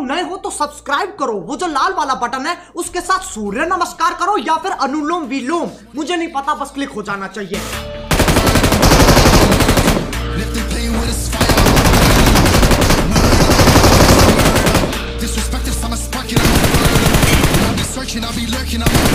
Channel नए हो तो सब्सक्राइब करो। वो जो लाल वाला बटन है उसके साथ सूर्य नमस्कार करो या फिर अनुलोम विलोम। मुझे नहीं पता बस क्लिक हो जाना चाहिए। I'll be lurking, I'll